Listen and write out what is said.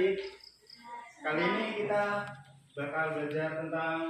Adik-adik, kali ini kita bakal belajar tentang